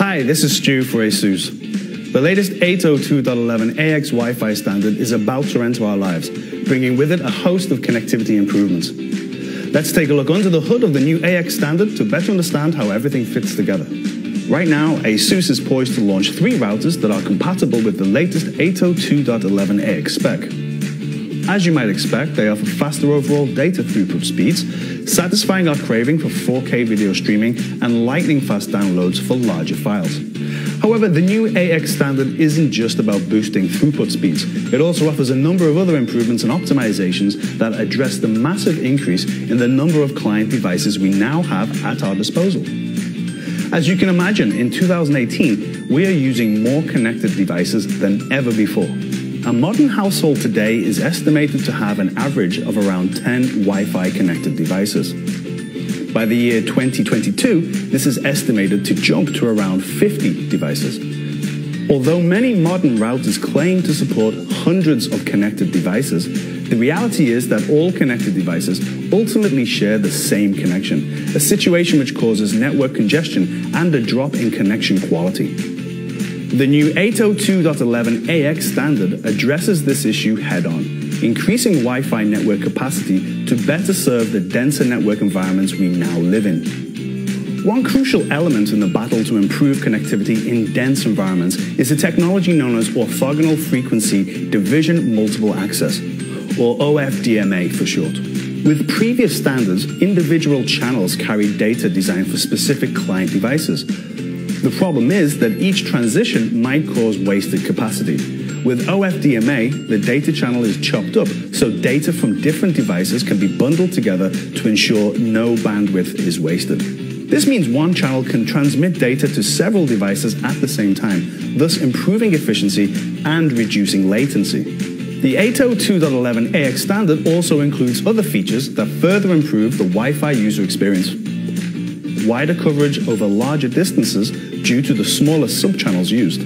Hi, this is Stu for ASUS. The latest 802.11ax Wi-Fi standard is about to enter our lives, bringing with it a host of connectivity improvements. Let's take a look under the hood of the new AX standard to better understand how everything fits together. Right now, ASUS is poised to launch three routers that are compatible with the latest 802.11ax spec. As you might expect, they offer faster overall data throughput speeds, satisfying our craving for 4K video streaming and lightning fast downloads for larger files. However, the new AX standard isn't just about boosting throughput speeds. It also offers a number of other improvements and optimizations that address the massive increase in the number of client devices we now have at our disposal. As you can imagine, in 2018, we are using more connected devices than ever before. A modern household today is estimated to have an average of around 10 Wi-Fi connected devices. By the year 2022, this is estimated to jump to around 50 devices. Although many modern routers claim to support hundreds of connected devices, the reality is that all connected devices ultimately share the same connection, a situation which causes network congestion and a drop in connection quality. The new 802.11ax standard addresses this issue head on, increasing Wi Fi network capacity to better serve the denser network environments we now live in. One crucial element in the battle to improve connectivity in dense environments is a technology known as orthogonal frequency division multiple access, or OFDMA for short. With previous standards, individual channels carried data designed for specific client devices. The problem is that each transition might cause wasted capacity. With OFDMA, the data channel is chopped up, so data from different devices can be bundled together to ensure no bandwidth is wasted. This means one channel can transmit data to several devices at the same time, thus improving efficiency and reducing latency. The 802.11ax standard also includes other features that further improve the Wi-Fi user experience. Wider coverage over larger distances due to the smaller subchannels used.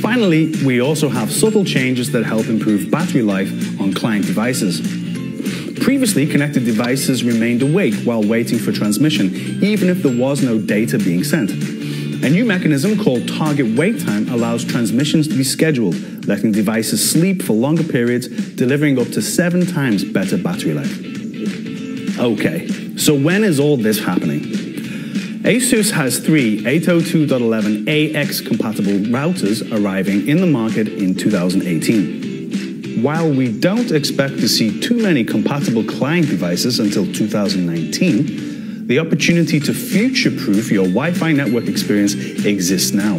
Finally, we also have subtle changes that help improve battery life on client devices. Previously, connected devices remained awake while waiting for transmission, even if there was no data being sent. A new mechanism called target wait time allows transmissions to be scheduled, letting devices sleep for longer periods, delivering up to seven times better battery life. Okay, so when is all this happening? ASUS has three 802.11ax compatible routers arriving in the market in 2018. While we don't expect to see too many compatible client devices until 2019, the opportunity to future proof your Wi Fi network experience exists now.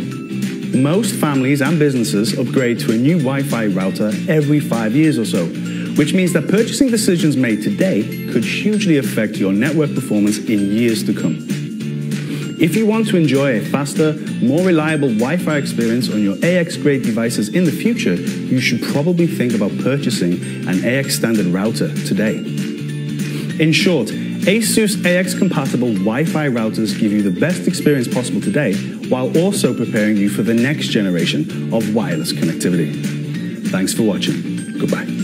Most families and businesses upgrade to a new Wi Fi router every five years or so, which means that purchasing decisions made today could hugely affect your network performance in years to come. If you want to enjoy a faster, more reliable Wi Fi experience on your AX grade devices in the future, you should probably think about purchasing an AX standard router today. In short, ASUS AX compatible Wi Fi routers give you the best experience possible today while also preparing you for the next generation of wireless connectivity. Thanks for watching. Goodbye.